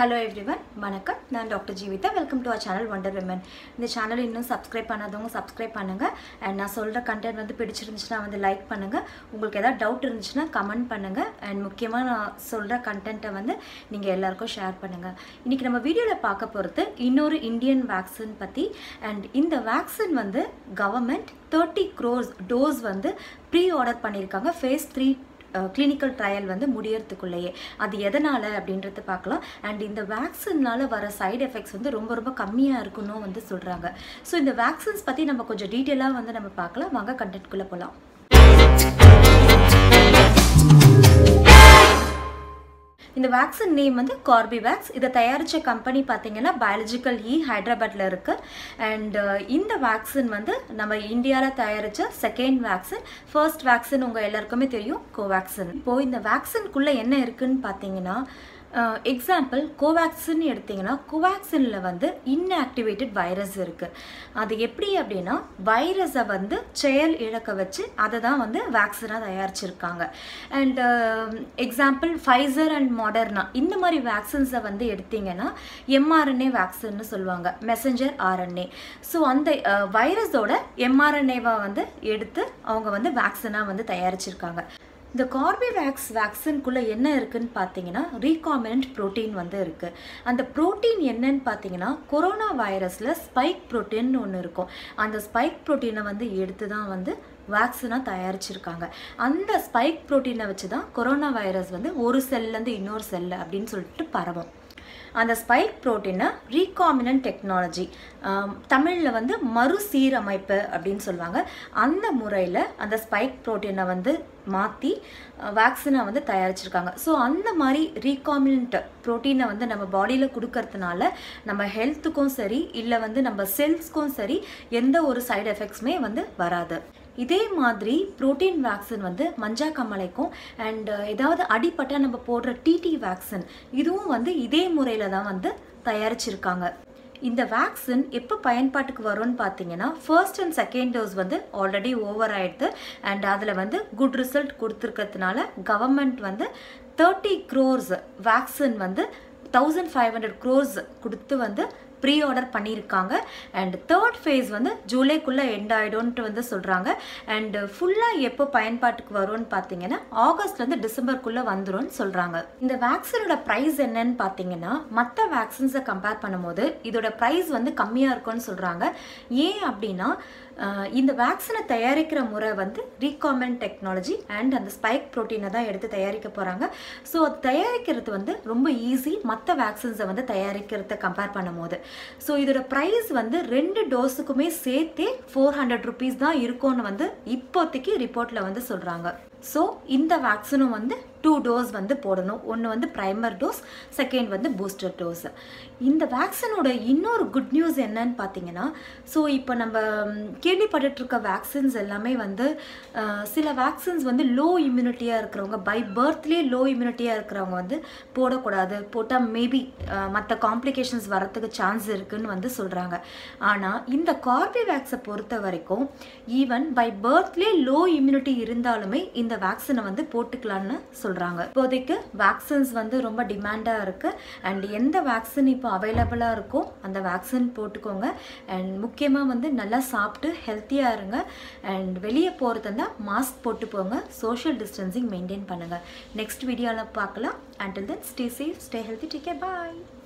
Hello everyone வணக்கம். நான் doctor Jeevitha. Welcome to our channel wonder women இந்த channel இன்னும் சப்ஸ்கிரைப் பண்ணாதவங்க சப்ஸ்கிரைப் பண்ணுங்கள் அண்ட் நான் சொல்கிற கண்டென்ட் வந்து பிடிச்சிருந்துச்சுன்னா வந்து லைக் பண்ணுங்கள் உங்களுக்கு ஏதாவது டவுட் இருந்துச்சுன்னா கமெண்ட் பண்ணுங்கள் அண்ட் முக்கியமாக நான் சொல்கிற கண்டென்ட்டை வந்து நீங்கள் எல்லாருக்கும் ஷேர் பண்ணுங்கள் இன்றைக்கி நம்ம வீடியோவில் பார்க்க போகிறது இன்னொரு இந்தியன் வேக்சின் பற்றி அண்ட் இந்த வேக்சின் வந்து கவர்மெண்ட் தேர்ட்டி க்ரோஸ் டோஸ் வந்து ப்ரீ ஆர்டர் பண்ணியிருக்காங்க. ஃபேஸ் த்ரீ கிளினிக்கல் ட்ரையல் வந்து முடியறதுக்குள்ளேயே. அது எதனால் அப்படின்றத பார்க்கலாம். அண்ட் இந்த வேக்சின்னால் வர சைடு எஃபெக்ட்ஸ் வந்து ரொம்ப ரொம்ப கம்மியாக இருக்குன்னு வந்து சொல்கிறாங்க ஸோ இந்த வேக்சின்ஸ் பற்றி நம்ம கொஞ்சம் டீட்டெயிலாக வந்து நம்ம பார்க்கலாம். வாங்க கண்டென்ட்குள்ளே போகலாம் இந்த வேக்சின் நேம் வந்து கார்பிவேக்ஸ் இதை தயாரித்த கம்பெனி பார்த்தீங்கன்னா பயாலஜிக்கல் இ e, ஹைதராபாத்தில் இருக்குது அண்ட் uh, இந்த வேக்சின் வந்து நம்ம இந்தியாவில் தயாரித்த செகண்ட் வேக்சின் ஃபர்ஸ்ட் வேக்சின் உங்கள் எல்லாருக்குமே தெரியும் கோவேக்சின் இப்போது இந்த வேக்சின்குள்ளே என்ன இருக்குதுன்னு பார்த்தீங்கன்னா எக்ஸாம்பிள் கோவேக்சின் எடுத்திங்கன்னா கோவேக்சினில் வந்து இன்ஆக்டிவேட்டட் வைரஸ் இருக்குது அது எப்படி அப்படின்னா வைரஸை வந்து செயல் இழக்க வச்சு அதை தான் வந்து வேக்சினாக தயாரிச்சிருக்காங்க. And example Pfizer and Moderna இந்த மாதிரி வேக்சின்ஸை வந்து எடுத்திங்கன்னா எம்ஆர்என்ஏ வேக்சின்னு சொல்லுவாங்க மெசஞ்சர் ஆர்என்ஏ ஸோ அந்த வைரஸோட எம்ஆர்என்ஏவை வந்து எடுத்து அவங்க வந்து வேக்சினாக வந்து தயாரிச்சிருக்காங்க. இந்த கார்பிவேக்ஸ் வேக்சின்குள்ளே என்ன இருக்குன்னு பார்த்தீங்கன்னா ரீகாமினன்ட் ப்ரோட்டீன் வந்து இருக்குது அந்த ப்ரோட்டீன் என்னன்னு பார்த்தீங்கன்னா கொரோனா வைரஸில் ஸ்பைக் ப்ரோட்டீன் ஒன்று இருக்கும். அந்த ஸ்பைக் ப்ரோட்டீனை வந்து எடுத்து தான் வந்து வேக்சினாக தயாரிச்சிருக்காங்க. அந்த ஸ்பைக் ப்ரோட்டீனை வச்சு தான் கொரோனா வைரஸ் வந்து ஒரு செல்லேருந்து இன்னொரு செல்லு அப்படின்னு சொல்லிட்டு பரவும். அந்த ஸ்பைக் ப்ரோட்டீனை ரீகாமினன்ட் டெக்னாலஜி தமிழில் வந்து மறுசீரமைப்பு அப்படின்னு சொல்லுவாங்க. அந்த முறையில் அந்த ஸ்பைக் ப்ரோட்டீனை வந்து மாற்றி வேக்சினை வந்து தயாரிச்சிருக்காங்க. ஸோ அந்த மாதிரி ரீகாமினன்ட் ப்ரோட்டீனை வந்து நம்ம பாடியில் கொடுக்கறதுனால நம்ம ஹெல்த்துக்கும் சரி இல்லை வந்து நம்ம செல்ஸ்க்கும் சரி எந்த ஒரு சைடு எஃபெக்ட்ஸுமே வந்து வராது. இதே மாதிரி ப்ரோட்டீன் வேக்சின் வந்து மஞ்சா கமலைக்கும் அண்ட் uh, ஏதாவது அடிப்பட்டால் நம்ம போடுற டிடி வேக்சின் இதுவும் வந்து இதே முறையில் தான் வந்து தயாரிச்சிருக்காங்க. இந்த வேக்சின் எப்போ பயன்பாட்டுக்கு வரும்னு பார்த்தீங்கன்னா ஃபர்ஸ்ட் அண்ட் செகண்ட் டோஸ் வந்து ஆல்ரெடி ஓவர் ஆகிடுது அண்ட் அதில் வந்து குட் ரிசல்ட் கொடுத்துருக்கிறதுனால கவர்மெண்ட் வந்து தேர்ட்டி க்ரோர்ஸ் வேக்சின் வந்து தௌசண்ட் ஃபைவ் ஹண்ட்ரட் க்ரோர்ஸ் கொடுத்து வந்து ப்ரீ ஆர்டர் பண்ணியிருக்காங்க. அண்ட் தேர்ட் ஃபேஸ் வந்து ஜூலைக்குள்ளே எண்ட் ஆகிடும்ன்ட்டு வந்து சொல்கிறாங்க அண்ட் ஃபுல்லாக எப்போ பயன்பாட்டுக்கு வரும்னு பார்த்தீங்கன்னா ஆகஸ்ட்லேருந்து டிசம்பருக்குள்ளே வந்துடும்னு சொல்கிறாங்க இந்த வேக்சினோட ப்ரைஸ் என்னன்னு பார்த்தீங்கன்னா மற்ற வேக்சின்ஸை கம்பேர் பண்ணும்போது இதோட ப்ரைஸ் வந்து கம்மியாக இருக்கும்னு சொல்கிறாங்க ஏன் அப்படின்னா இந்த வேக்சினை தயாரிக்கிற முறை வந்து ரீகாமெண்ட் டெக்னாலஜி அண்ட் அந்த ஸ்பைக் ப்ரோட்டீனை தான் எடுத்து தயாரிக்க போகிறாங்க ஸோ அது தயாரிக்கிறது வந்து ரொம்ப ஈஸி மற்ற வேக்சின்ஸை வந்து தயாரிக்கிறத கம்பேர் பண்ணும்போது. ஸோ இதோட ப்ரைஸ் வந்து ரெண்டு டோஸுக்குமே சேர்த்தே ஃபோர் ஹண்ட்ரட் ருபீஸ் தான் இருக்கும்னு வந்து இப்போதைக்கு ரிப்போர்ட்டில் வந்து சொல்கிறாங்க ஸோ இந்த வேக்சினும் வந்து டூ டோஸ் வந்து போடணும். ஒன்று வந்து ப்ரைமர் டோஸ் செகண்ட் வந்து பூஸ்டர் டோஸ் இந்த வேக்சினோட இன்னொரு குட் நியூஸ் என்னன்னு பார்த்தீங்கன்னா ஸோ இப்போ நம்ம கேள்விப்பட்டுருக்க வேக்சின்ஸ் எல்லாமே வந்து சில வேக்சின்ஸ் வந்து லோ இம்யூனிட்டியாக இருக்கிறவங்க பை பர்த்லேயே லோ இம்யூனிட்டியாக இருக்கிறவங்க வந்து போடக்கூடாது. போட்டால் மேபி மற்ற காம்ப்ளிகேஷன்ஸ் வரத்துக்கு சான்ஸ் இருக்குன்னு வந்து சொல்கிறாங்க ஆனால் இந்த கார்பிவேக்ஸை பொறுத்த வரைக்கும் ஈவன் பை பர்த்லேயே லோ இம்யூனிட்டி இருந்தாலுமே இந்த வேக்சினை வந்து போட்டுக்கலான்னு சொல்கிறாங்க இப்போதைக்கு வேக்சின்ஸ் வந்து ரொம்ப டிமாண்டாக இருக்குது அண்ட் எந்த வேக்சின் இப்போ அவைலபிளாக இருக்கோ அந்த வேக்சின் போட்டுக்கோங்க. அண்ட் முக்கியமாக வந்து நல்லா சாப்பிட்டு ஹெல்த்தியாக இருங்க. அண்ட் வெளியே போகிறது இருந்தால் மாஸ்க் போட்டு போங்க சோஷியல் டிஸ்டன்சிங் மெயின்டைன் பண்ணுங்கள் நெக்ஸ்ட் வீடியோவில் பார்க்கலாம். Until then stay safe stay healthy take bye